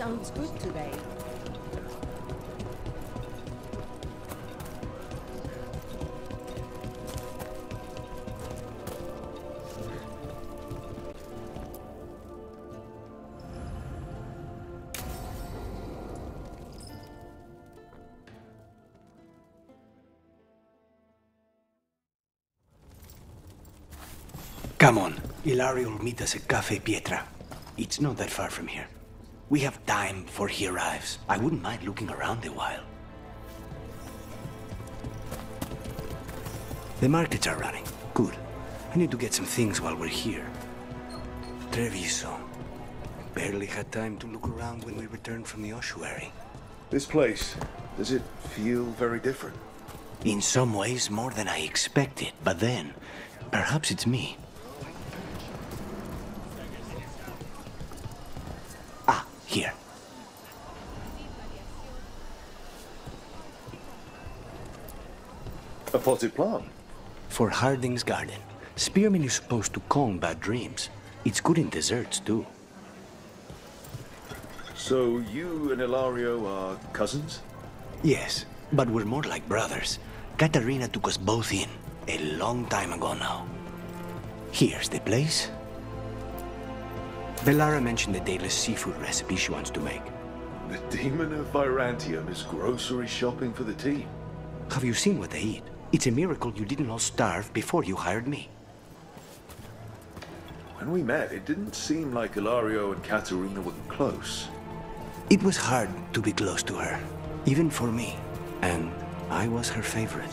sounds good today? Come on. Ilario will meet us at Cafe Pietra. It's not that far from here. We have time before he arrives. I wouldn't mind looking around a while. The markets are running. Good. I need to get some things while we're here. Treviso. Barely had time to look around when we returned from the ossuary. This place, does it feel very different? In some ways, more than I expected. But then, perhaps it's me. Ah, here. A potted plant? For Harding's garden. Spearmint is supposed to calm bad dreams. It's good in desserts, too. So you and Ilario are cousins? Yes, but we're more like brothers. Katarina took us both in, a long time ago now. Here's the place. Bellara mentioned the Dalish seafood recipe she wants to make. The demon of Vyrantium is grocery shopping for the team. Have you seen what they eat? It's a miracle you didn't all starve before you hired me. When we met, it didn't seem like Ilario and Katerina were close. It was hard to be close to her, even for me. And I was her favorite.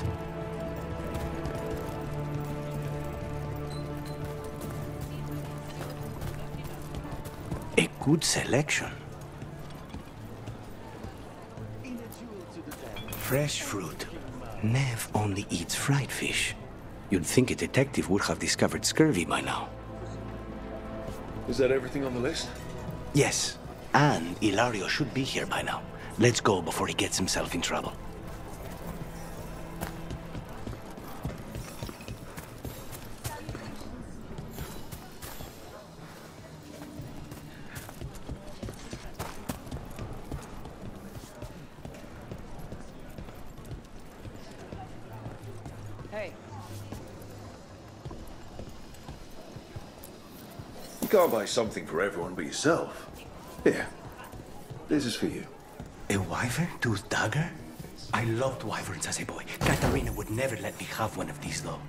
A good selection. Fresh fruit. Neve only eats fried fish. You'd think a detective would have discovered scurvy by now. Is that everything on the list? Yes, and Ilario should be here by now. Let's go before he gets himself in trouble. Buy something for everyone but yourself. Here, this is for you. A wyvern tooth dagger? I loved wyverns as a boy. Katarina would never let me have one of these, though.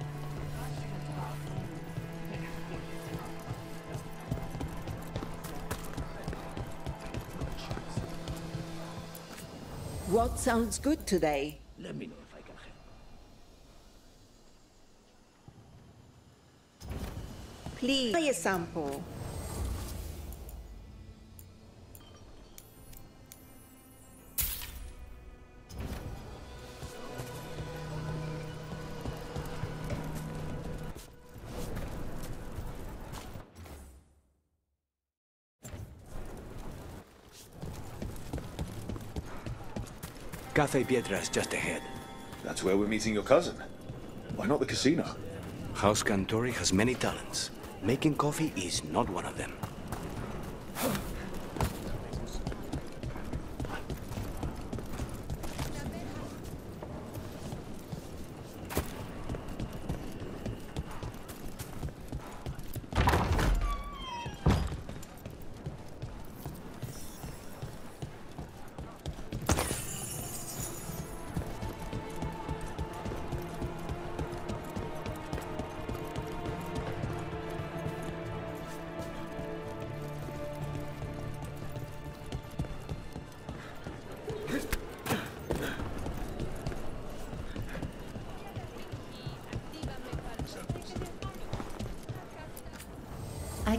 what sounds good today? Let me know if I can help. Please, try a sample. Cafe Pietra is just ahead. That's where we're meeting your cousin. Why not the casino? House Cantori has many talents. Making coffee is not one of them.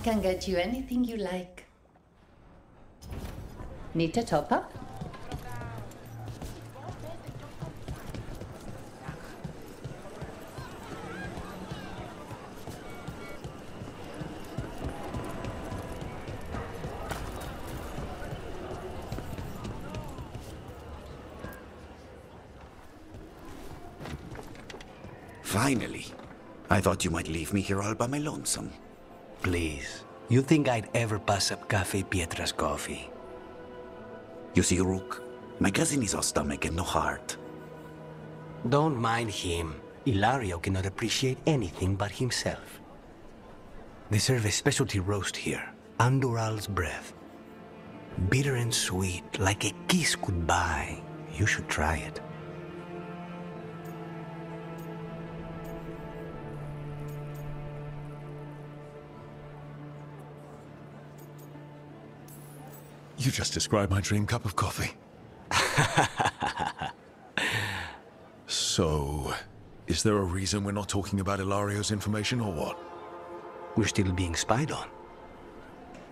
Can get you anything you like. Need to top up? Finally. I thought you might leave me here all by my lonesome. Please. You think I'd ever pass up Cafe Pietra's coffee? You see, Rook, my cousin is all stomach and no heart. Don't mind him. Ilario cannot appreciate anything but himself. They serve a specialty roast here, Andoral's breath. Bitter and sweet, like a kiss goodbye. You should try it. You just described my dream cup of coffee. so, is there a reason we're not talking about Ilario's information or what? We're still being spied on.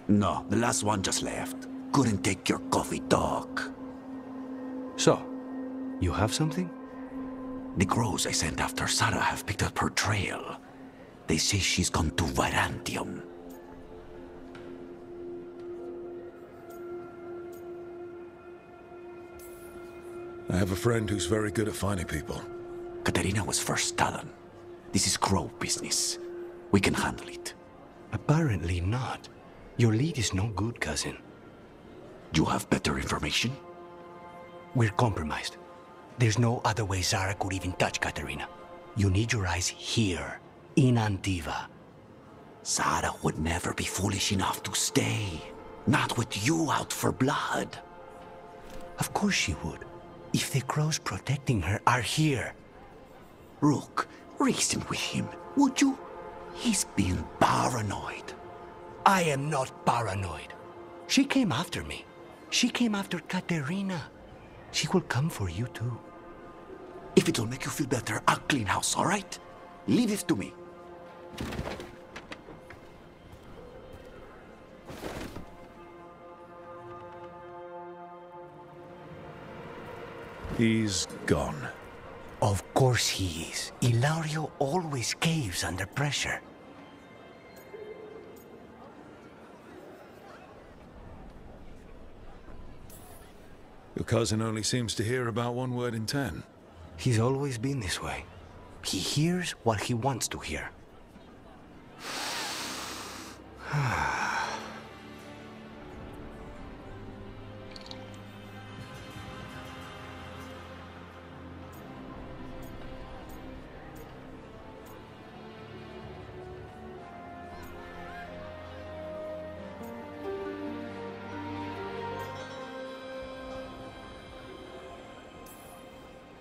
No, the last one just left. Couldn't take your coffee talk. So, you have something? The crows I sent after Zara have picked up her trail. They say she's gone to Vyrantium. I have a friend who's very good at finding people. Katerina was first Talon. This is crow business. We can handle it. Apparently not. Your lead is no good, cousin. You have better information? We're compromised. There's no other way Zara could even touch Katerina. You need your eyes here, in Antiva. Zara would never be foolish enough to stay. Not with you out for blood. Of course she would. If the crows protecting her are here. Rook, reason with him, would you? He's been paranoid. I am not paranoid. She came after me. She came after Katerina. She will come for you too. If it'll make you feel better, I'll clean house, all right? Leave it to me. He's gone. Of course he is. Ilario always caves under pressure. Your cousin only seems to hear about one word in ten. He's always been this way. He hears what he wants to hear. Ah.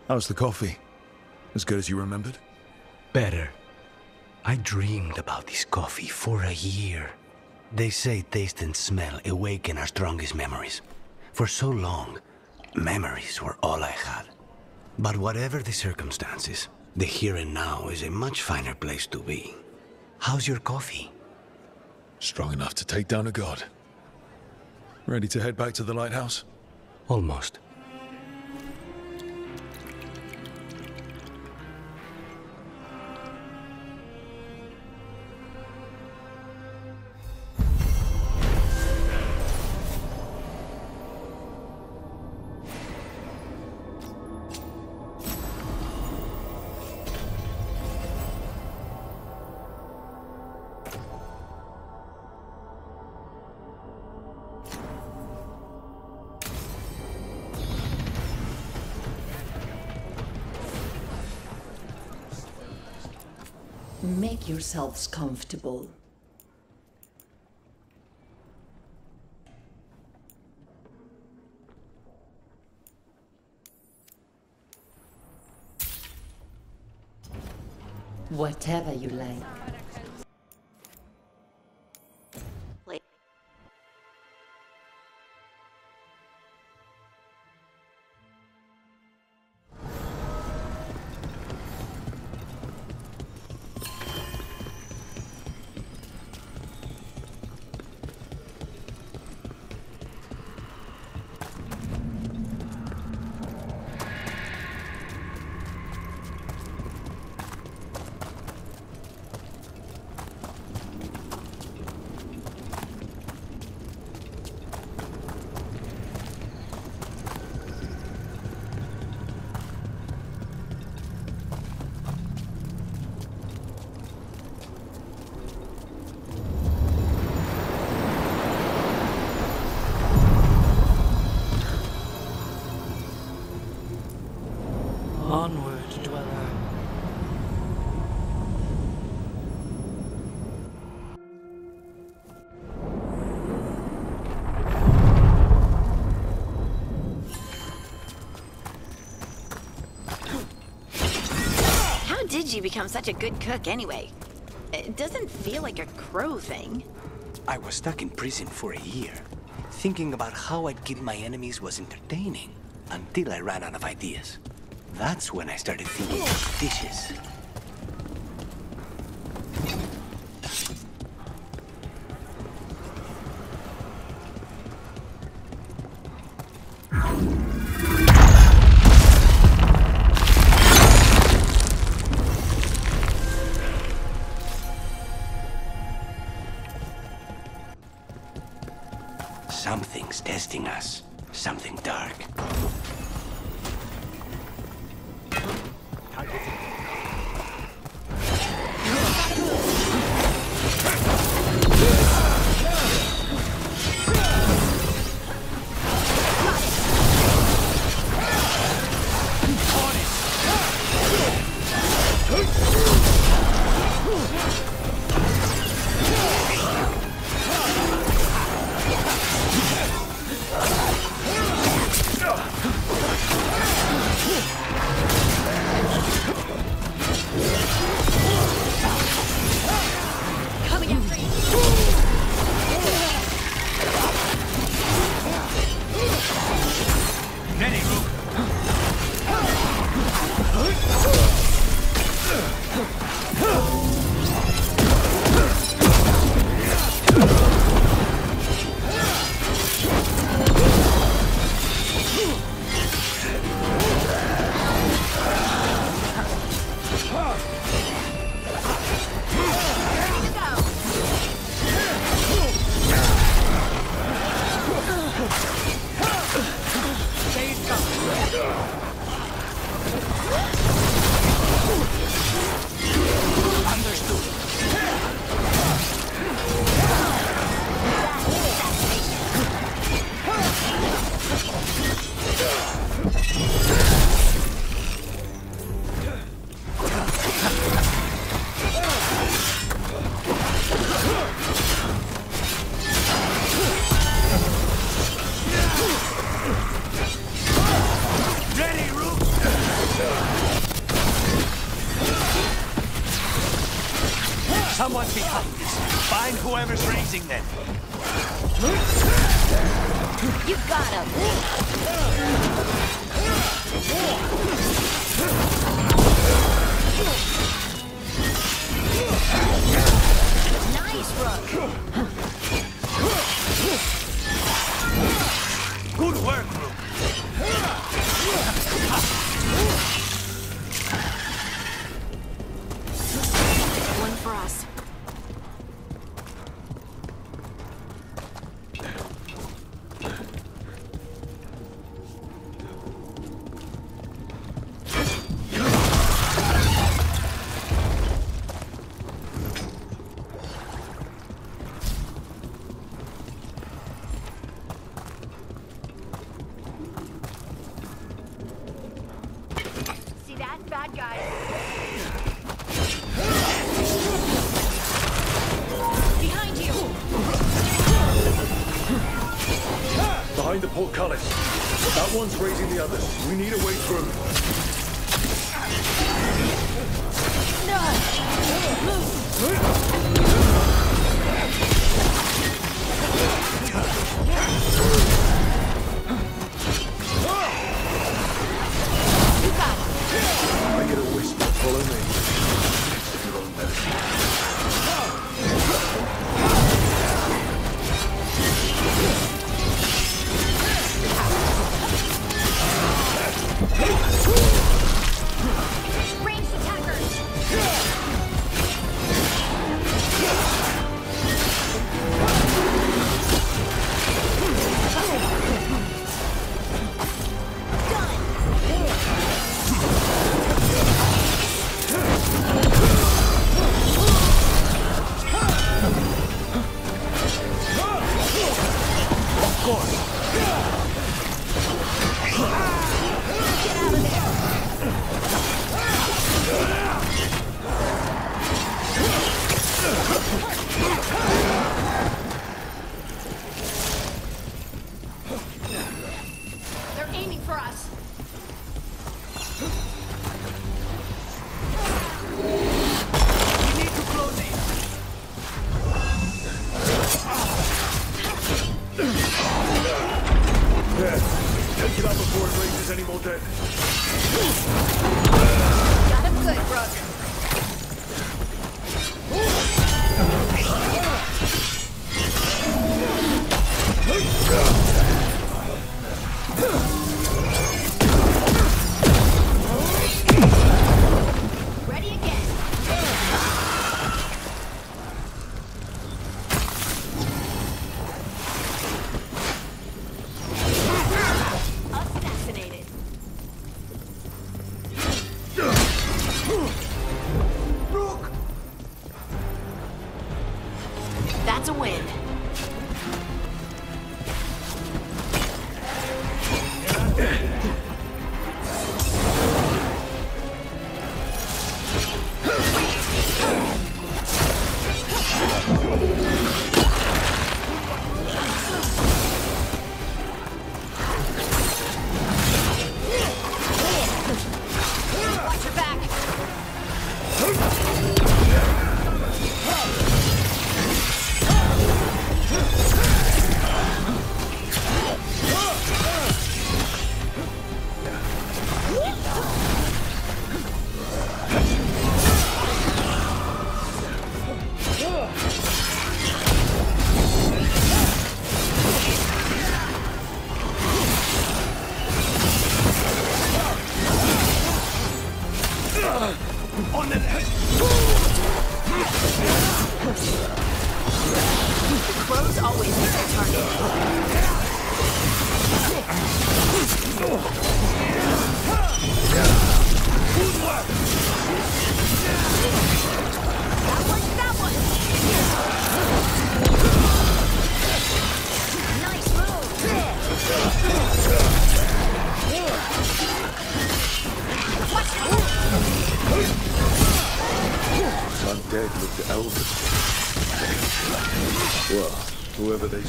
How's the coffee? As good as you remembered? Better. I dreamed about this coffee for a year. They say taste and smell awaken our strongest memories. For so long, memories were all I had. But whatever the circumstances, the here and now is a much finer place to be. How's your coffee? Strong enough to take down a god. Ready to head back to the lighthouse? Almost. Make yourselves comfortable. Whatever you like. Become such a good cook anyway? It doesn't feel like a crow thing. I was stuck in prison for a year. Thinking about how I'd kill my enemies was entertaining until I ran out of ideas. That's when I started thinking of dishes.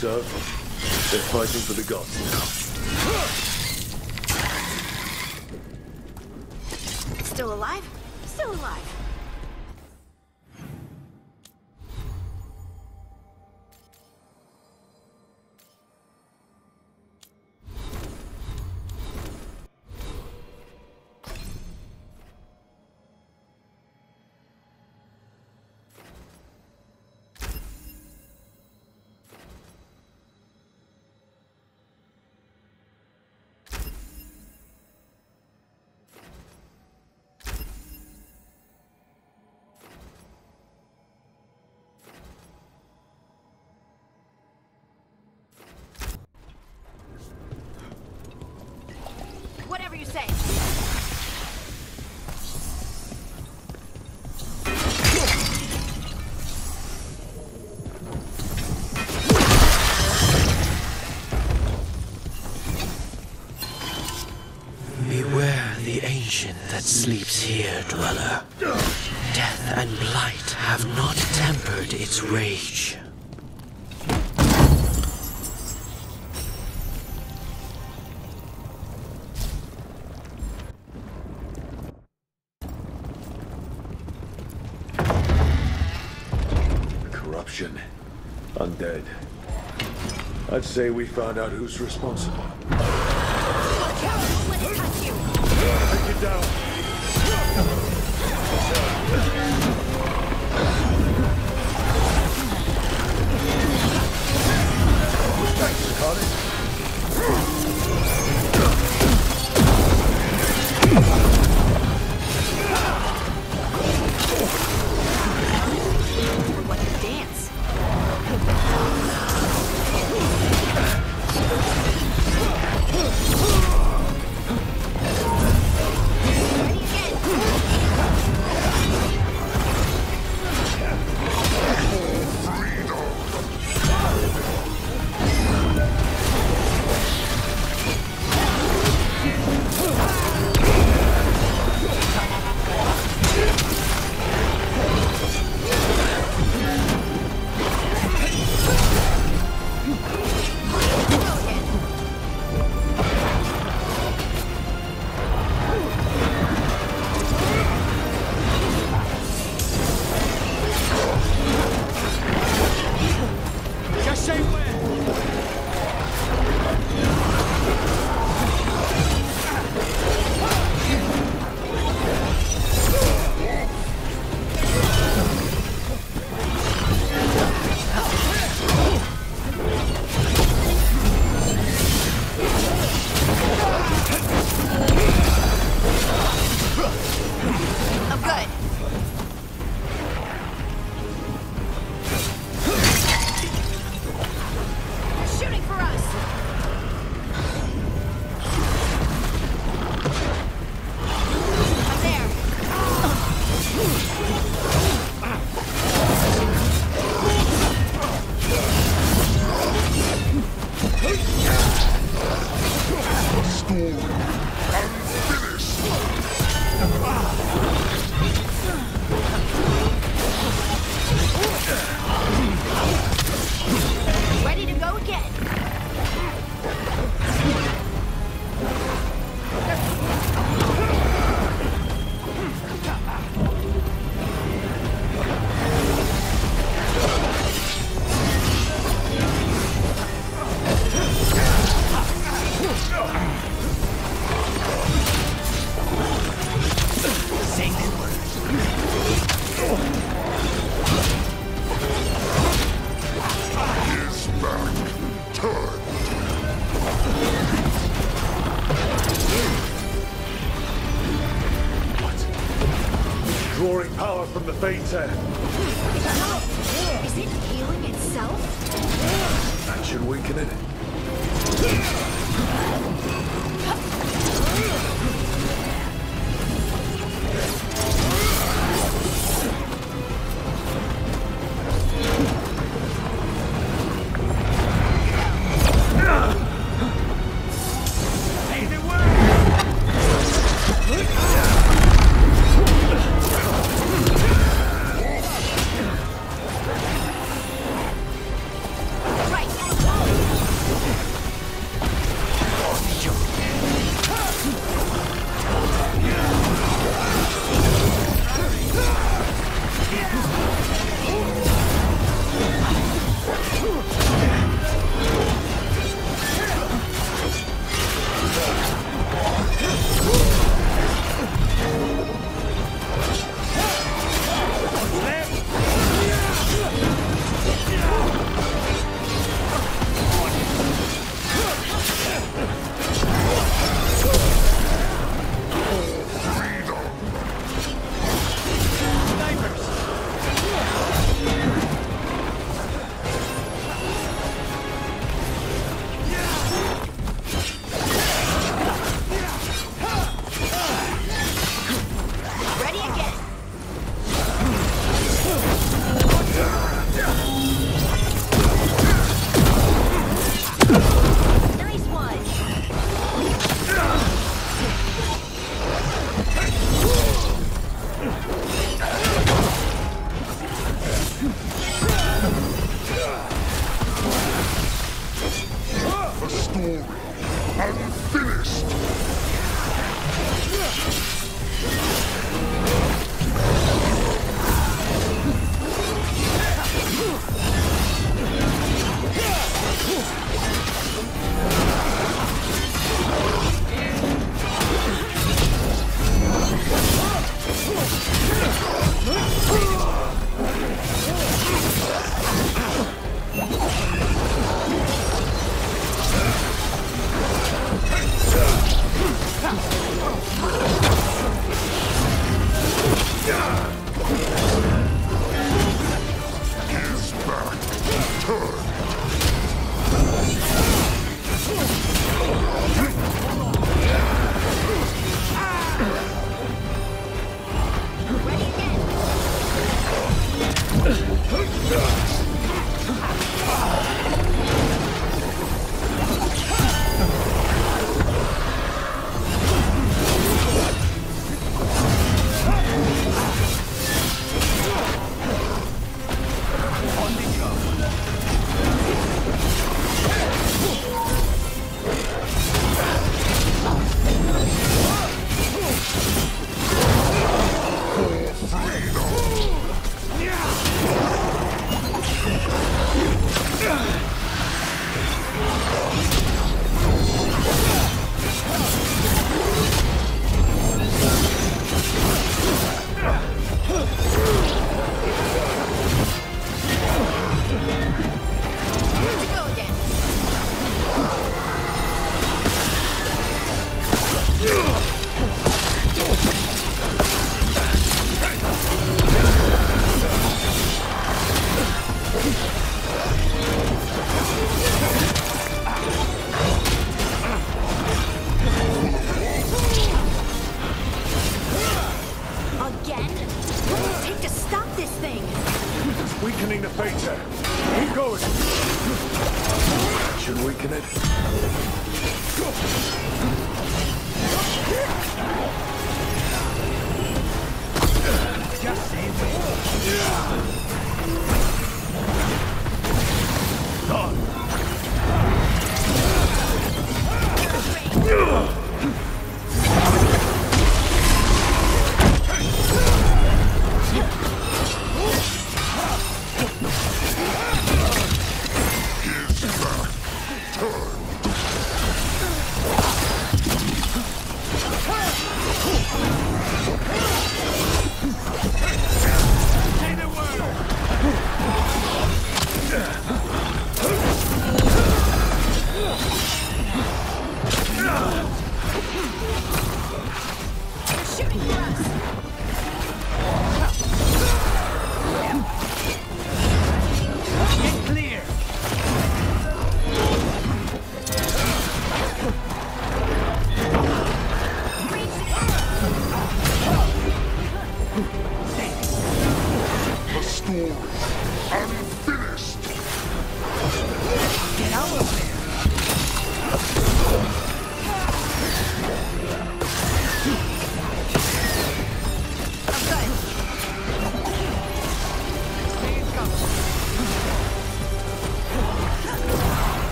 Serve, they're fighting for the gods now. You say. Beware the ancient that sleeps here, dweller. Death and blight have not tempered its rage. Say we found out who's responsible. From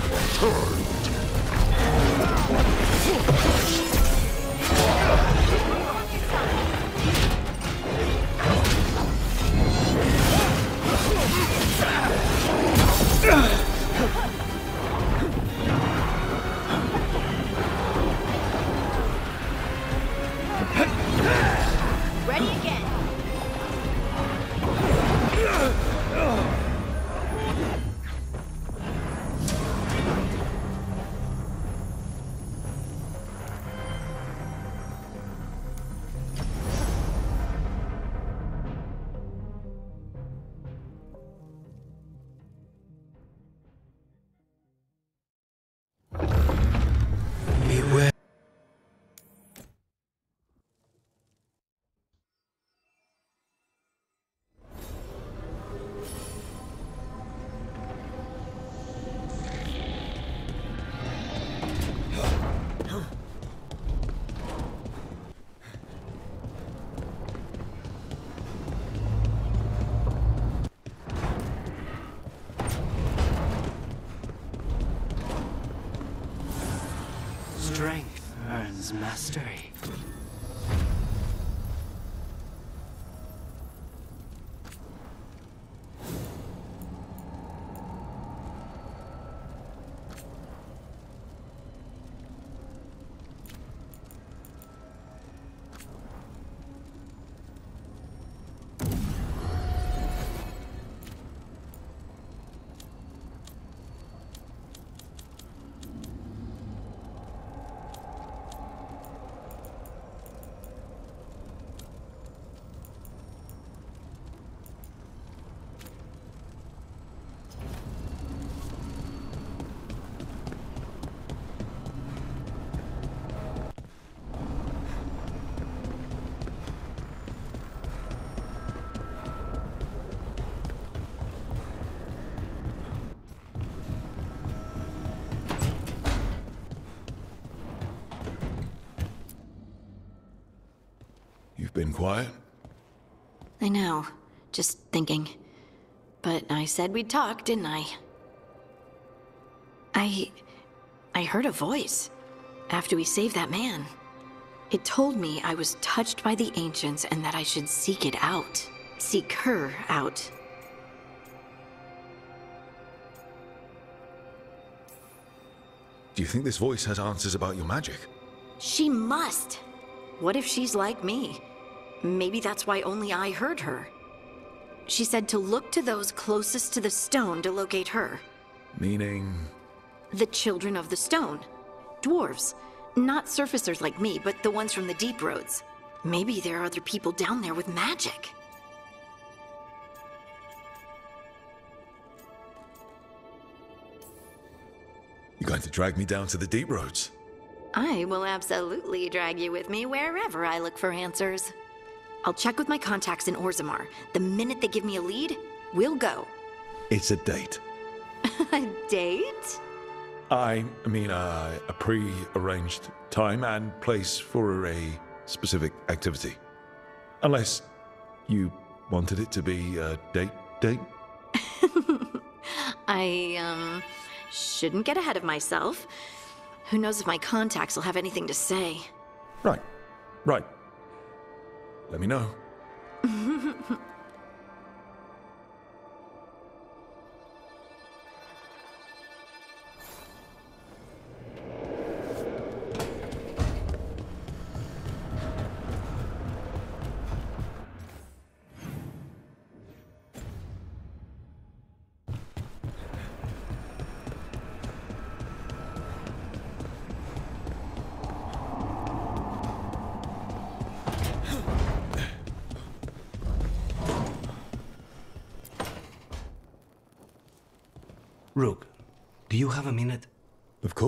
Turn. Strength earns mastery. Been quiet? I know. Just thinking. But I said we'd talk, didn't I? I... I heard a voice. After we saved that man. It told me I was touched by the Ancients and that I should seek it out. Seek her out. Do you think this voice has answers about your magic? She must! What if she's like me? Maybe that's why only I heard her. She said to look to those closest to the stone to locate her. Meaning... The Children of the Stone. Dwarves. Not surfacers like me, but the ones from the deep roads. Maybe there are other people down there with magic. You're going to drag me down to the deep roads? I will absolutely drag you with me wherever I look for answers. I'll check with my contacts in Orzammar. The minute they give me a lead, we'll go. It's a date. a date? I mean, uh, a pre-arranged time and place for a specific activity. Unless You wanted it to be a date date? I, um, shouldn't get ahead of myself. Who knows if my contacts will have anything to say. Right. Right. Let me know.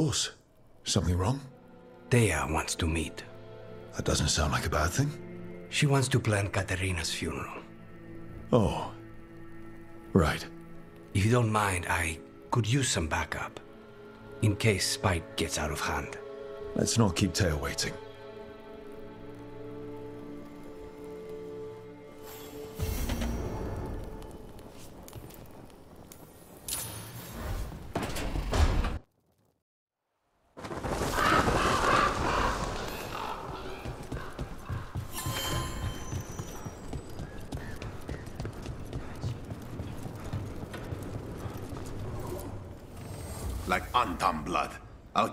course. Something wrong? Teia wants to meet. That doesn't sound like a bad thing. She wants to plan Katerina's funeral. Oh. Right. If you don't mind, I could use some backup. In case Spike gets out of hand. Let's not keep Teia waiting.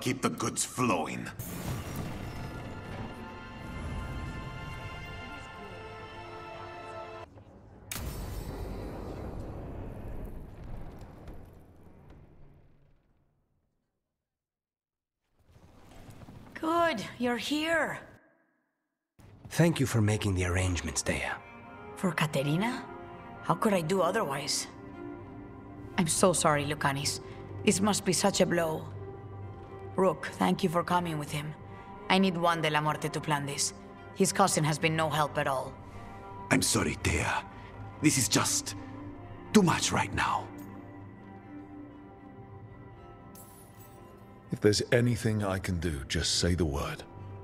Keep the goods flowing. Good, you're here. Thank you for making the arrangements, Teia. For Katerina? How could I do otherwise? I'm so sorry, Lucanis. This must be such a blow. Rook, thank you for coming with him. I need one Dellamorte to plan this. His cousin has been no help at all. I'm sorry, Teia. This is just too much right now. If there's anything I can do, just say the word.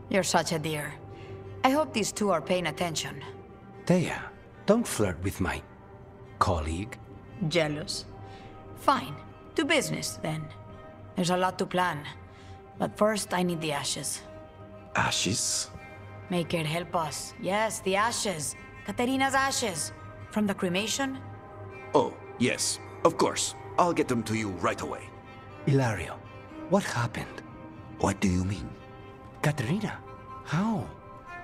You're such a dear. I hope these two are paying attention. Teia, don't flirt with my colleague. Jealous? Fine. Do business, then. There's a lot to plan. But first, I need the ashes. Ashes? Make it help us. Yes, the ashes. Katerina's ashes. From the cremation? Oh, yes, of course. I'll get them to you right away. Ilario, what happened? What do you mean? Katerina, how?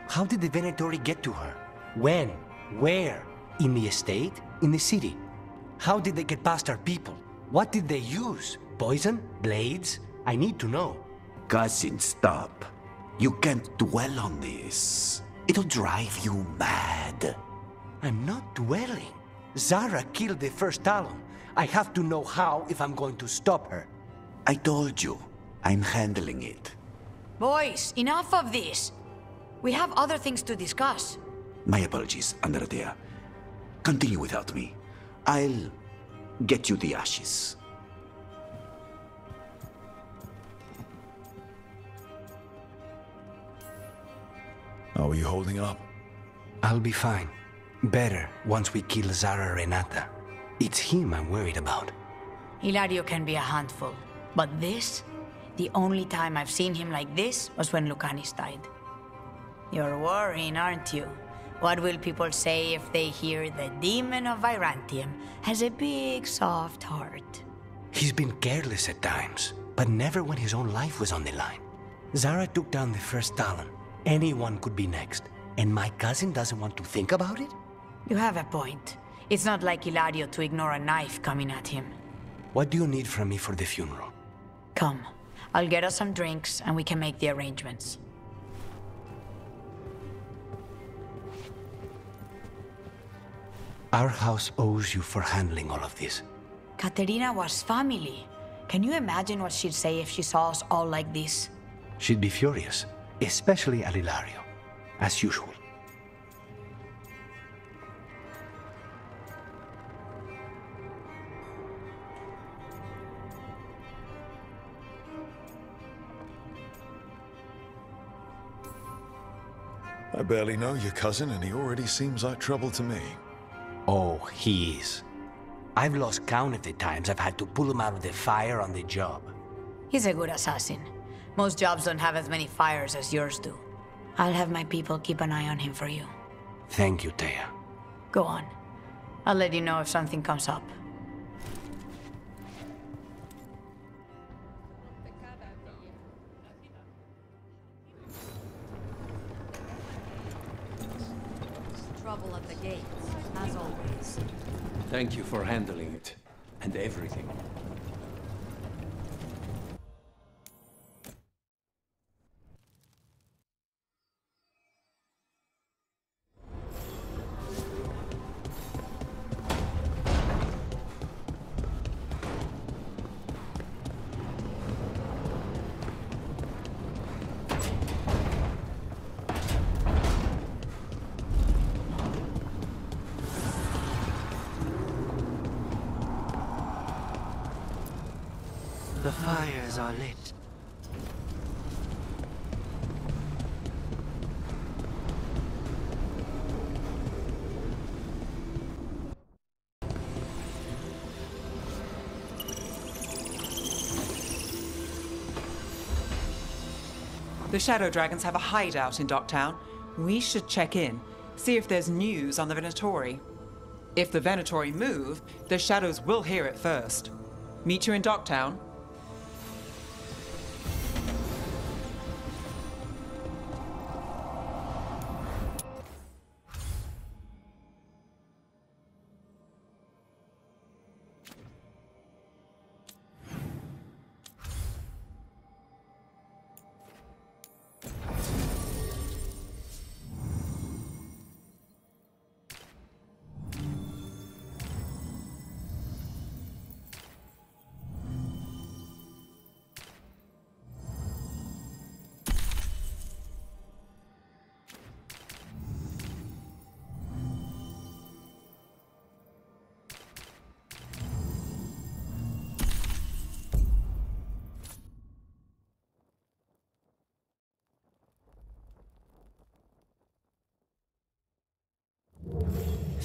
How did the Venatori get to her? When? Where? In the estate? In the city? How did they get past our people? What did they use? Poison? Blades? I need to know. Cousin, stop. You can't dwell on this. It'll drive you mad. I'm not dwelling. Zara killed the first Talon. I have to know how if I'm going to stop her. I told you, I'm handling it. Boys, enough of this. We have other things to discuss. My apologies, Andradea. Continue without me. I'll get you the ashes. How are you holding up? I'll be fine. Better once we kill Zara Renata. It's him I'm worried about. Ilario can be a handful. But this? The only time I've seen him like this was when Lucanis died. You're worrying, aren't you? What will people say if they hear the demon of Vyrantium has a big, soft heart? He's been careless at times, but never when his own life was on the line. Zara took down the first Talon. Anyone could be next. And my cousin doesn't want to think about it? You have a point. It's not like Ilario to ignore a knife coming at him. What do you need from me for the funeral? Come. I'll get us some drinks and we can make the arrangements. Our house owes you for handling all of this. Katerina was family. Can you imagine what she'd say if she saw us all like this? She'd be furious, especially at Ilario, as usual. I barely know your cousin, and he already seems like trouble to me. Oh, he is. I've lost count of the times I've had to pull him out of the fire on the job. He's a good assassin. Most jobs don't have as many fires as yours do. I'll have my people keep an eye on him for you. Thank you, Teia. Go on. I'll let you know if something comes up. Trouble at the gates, as always. Thank you for handling it. And everything. Are lit. The Shadow Dragons have a hideout in Docktown. We should check in, see if there's news on the Venatori. If the Venatori move, the Shadows will hear it first. Meet you in Docktown.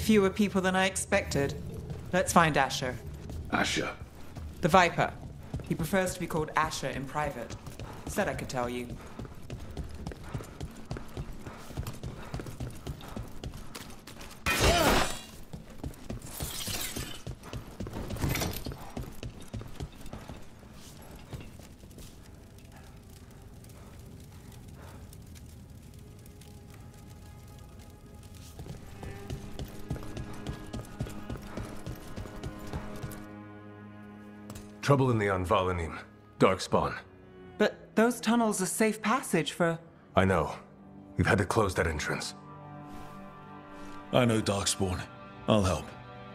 Fewer people than I expected. Let's find Asher. Asher. The Viper. He prefers to be called Asher in private. Said I could tell you. Trouble in the Anvalanim. Darkspawn. But those tunnels are safe passage for. I know. We've had to close that entrance. I know Darkspawn. I'll help.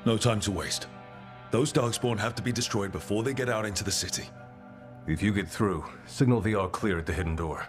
No time to waste. Those Darkspawn have to be destroyed before they get out into the city. If you get through, signal the all clear at the hidden door.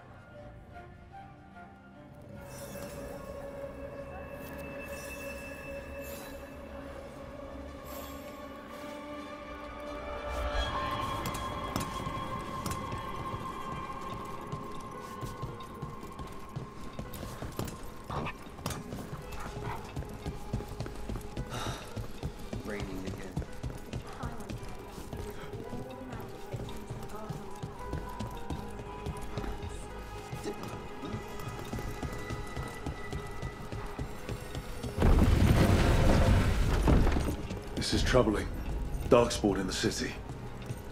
Darkspawn in the city.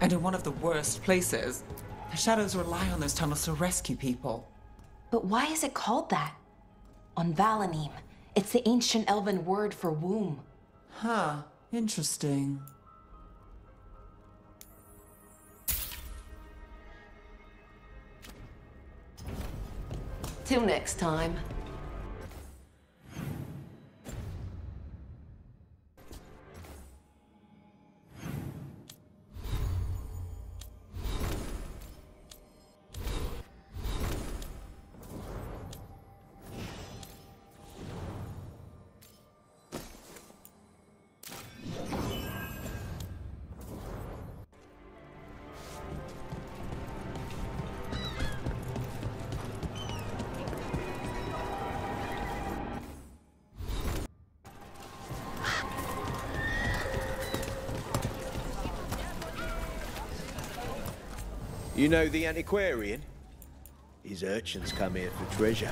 And in one of the worst places. The Shadows rely on those tunnels to rescue people. But why is it called that? Anvalanim, it's the ancient elven word for womb. Huh. Interesting. Till next time. You know the antiquarian? His urchins come here for treasure.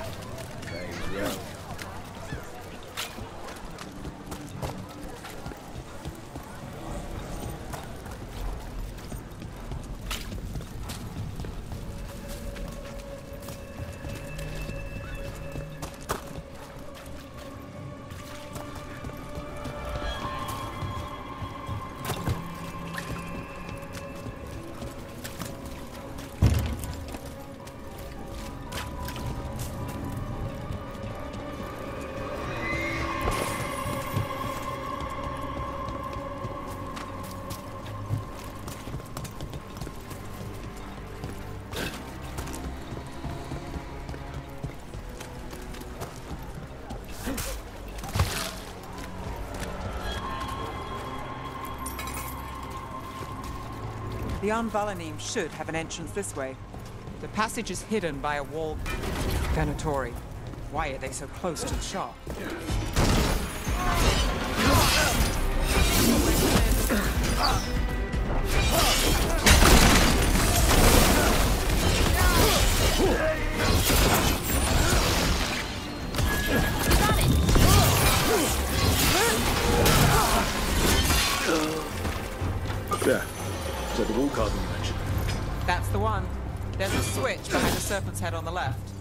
The Anvalanim should have an entrance this way. The passage is hidden by a wall. Venatori. Why are they so close to the shop? There. The wall carving you mentioned? That's the one. There's a switch behind the serpent's head on the left.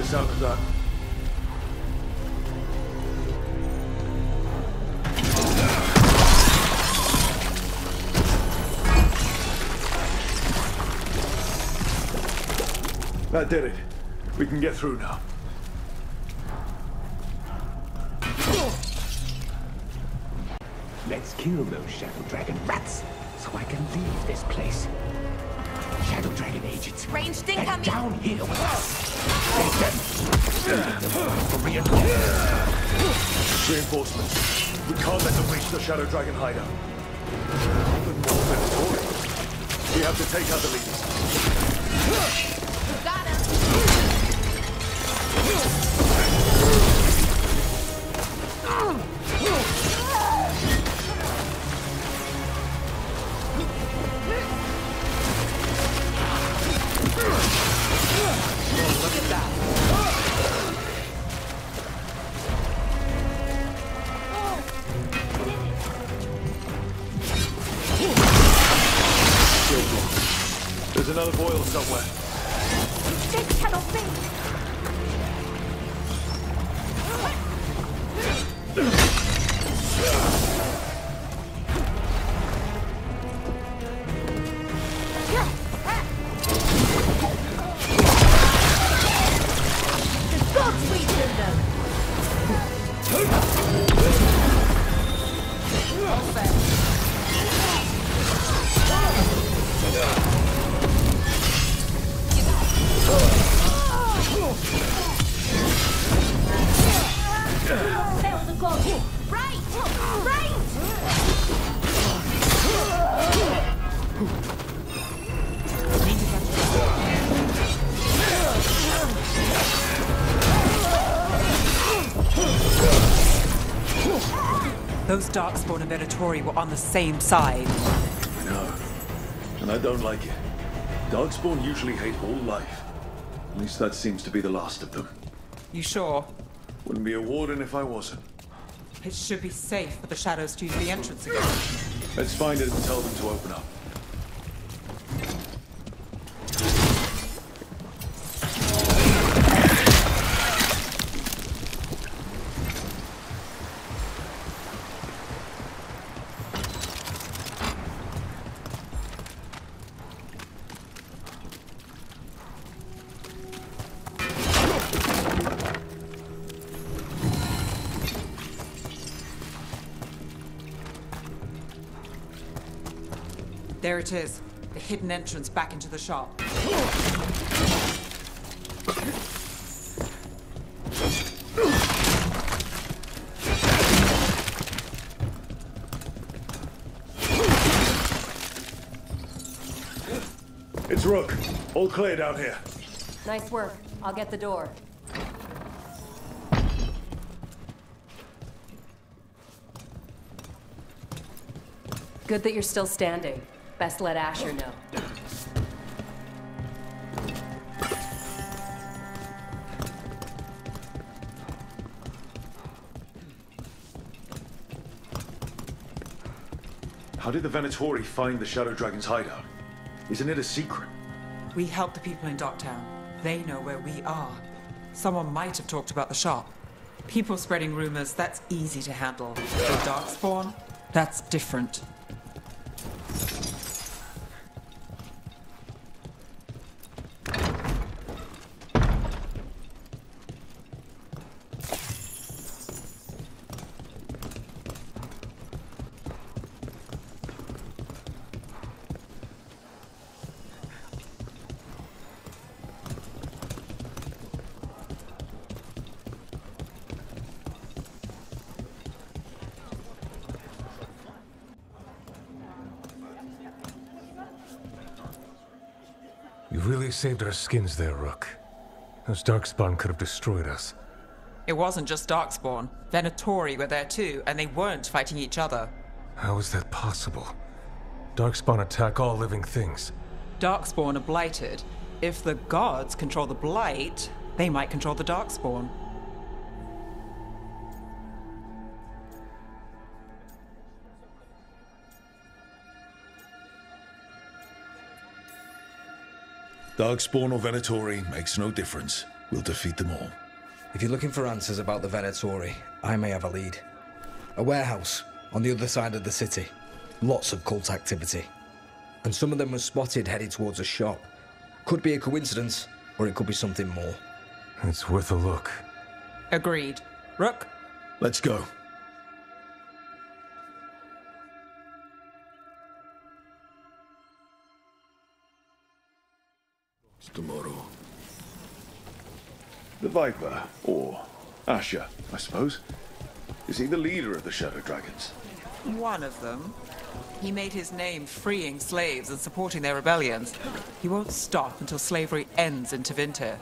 The sound of that. That did it. We can get through now. Let's kill those Shadow Dragon rats so I can leave this place. Shadow Dragon agents, Ranged get incoming. down here can't let them reach the Shadow Dragon hideout. Even more Venatori. We have to take out the leaders. Darkspawn and Venatori were on the same side. I know. And I don't like it. Darkspawn usually hate all life. At least that seems to be the last of them. You sure? Wouldn't be a warden if I wasn't. It should be safe for the shadows to use the entrance again. Let's find it and tell them to open up. There it is. The hidden entrance back into the shop. It's Rook. All clear down here. Nice work. I'll get the door. Good that you're still standing. Best let Asher know. How did the Venatori find the Shadow Dragon's hideout? Isn't it a secret? We help the people in Docktown. They know where we are. Someone might have talked about the shop. People spreading rumors, that's easy to handle. The Darkspawn, that's different. You really saved our skins there, Rook. Those Darkspawn could have destroyed us. It wasn't just Darkspawn. Venatori were there too, and they weren't fighting each other. How is that possible? Darkspawn attack all living things. Darkspawn are blighted. If the gods control the blight, they might control the Darkspawn. Darkspawn or Venatori makes no difference. We'll defeat them all. If you're looking for answers about the Venatori, I may have a lead. A warehouse on the other side of the city. Lots of cult activity. And some of them were spotted headed towards a shop. Could be a coincidence, or it could be something more. It's worth a look. Agreed. Rook? Let's go. Tomorrow. The Viper, or Asher, I suppose. Is he the leader of the Shadow Dragons? One of them. He made his name freeing slaves and supporting their rebellions. He won't stop until slavery ends in Tevinter.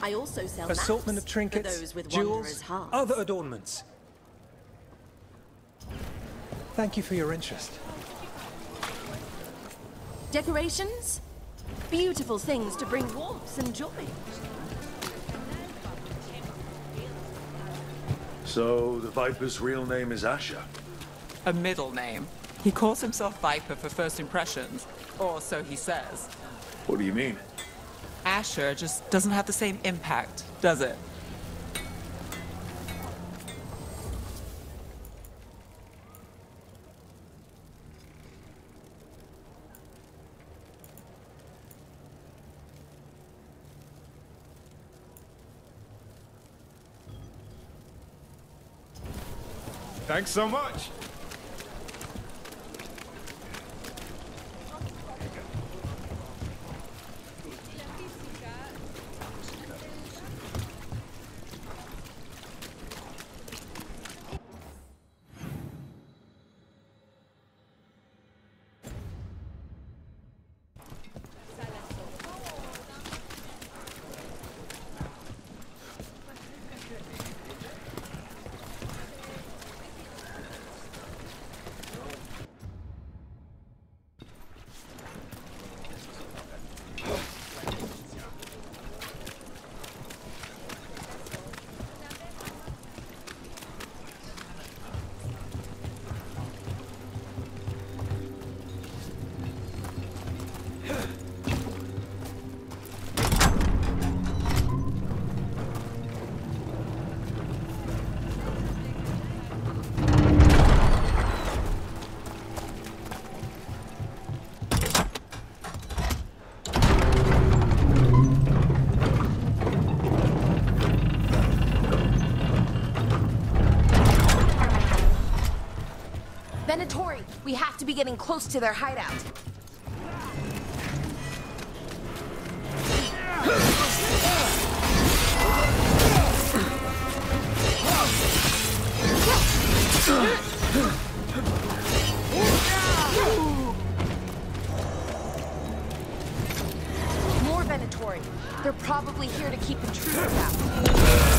I also sell Assortment of trinkets, those with jewels, other adornments. Thank you for your interest. Decorations? Beautiful things to bring warmth and joy. So, the Viper's real name is Asher? A middle name. He calls himself Viper for first impressions, or so he says. What do you mean? Asher just doesn't have the same impact, does it? Thanks so much. Close to their hideout. More Venatori. They're probably here to keep intruders out.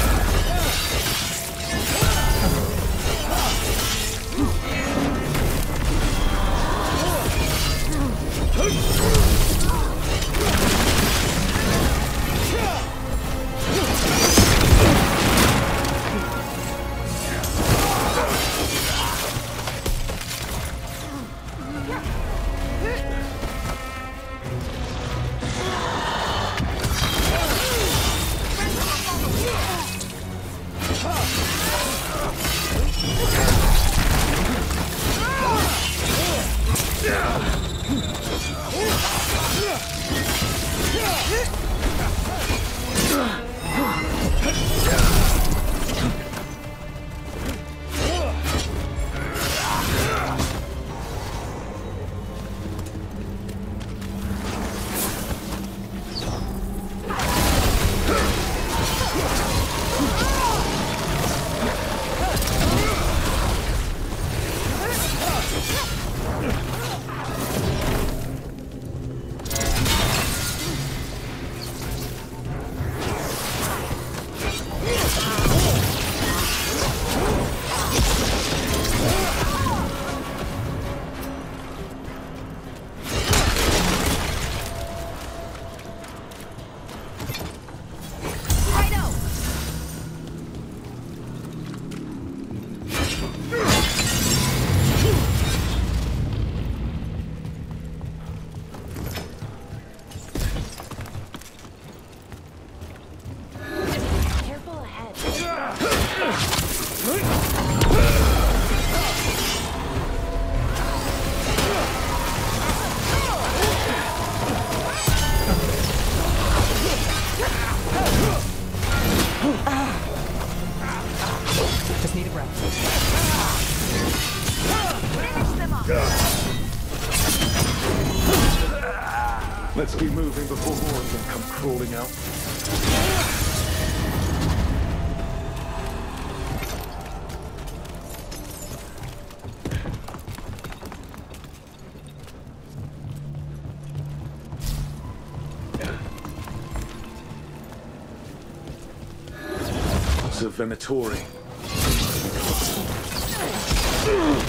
Venatori.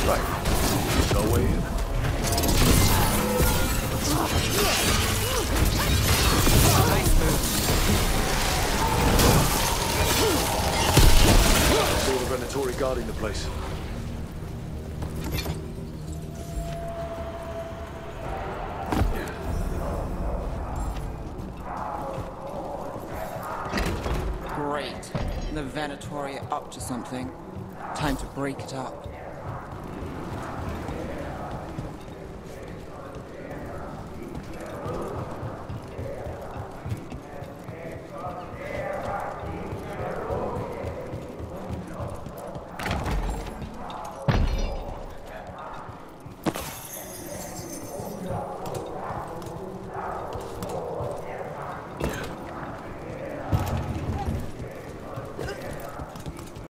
Right. No way in. Saw the Venatori guarding the place. To something. Time to break it up.